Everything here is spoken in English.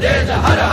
there's a hut